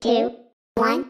two, one,